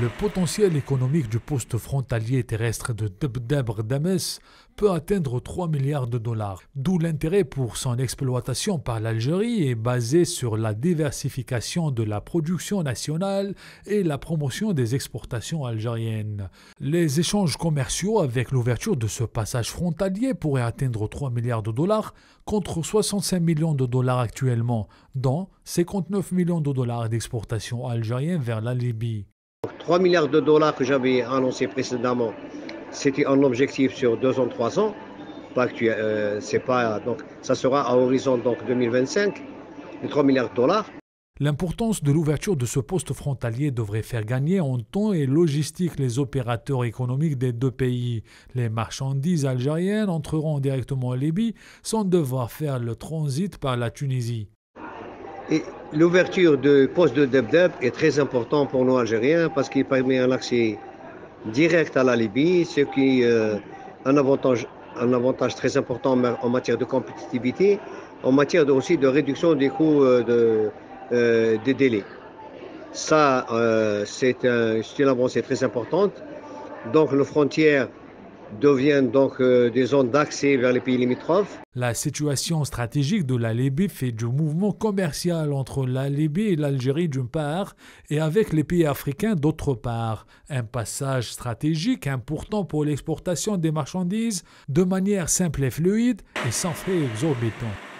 Le potentiel économique du poste frontalier terrestre de Debdebr Dames peut atteindre 3 milliards de dollars, d'où l'intérêt pour son exploitation par l'Algérie est basé sur la diversification de la production nationale et la promotion des exportations algériennes. Les échanges commerciaux avec l'ouverture de ce passage frontalier pourraient atteindre 3 milliards de dollars contre 65 millions de dollars actuellement, dont 59 millions de dollars d'exportation algérienne vers la Libye. 3 milliards de dollars que j'avais annoncé précédemment, c'était un objectif sur deux ans, trois ans. Pas euh, pas, donc, ça sera à horizon donc, 2025, les 3 milliards de dollars. L'importance de l'ouverture de ce poste frontalier devrait faire gagner en temps et logistique les opérateurs économiques des deux pays. Les marchandises algériennes entreront directement en Libye sans devoir faire le transit par la Tunisie. Et l'ouverture de poste de Debdeb est très important pour nous Algériens parce qu'il permet un accès direct à la Libye, ce qui est euh, un, avantage, un avantage très important en matière de compétitivité, en matière aussi de réduction des coûts euh, de, euh, des délais. Ça, c'est une avancée très importante. Donc, les frontières deviennent donc euh, des zones d'accès vers les pays limitrophes. La situation stratégique de la Libye fait du mouvement commercial entre la Libye et l'Algérie d'une part et avec les pays africains d'autre part. Un passage stratégique important pour l'exportation des marchandises de manière simple et fluide et sans frais exorbitants.